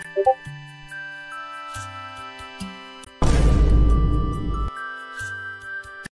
you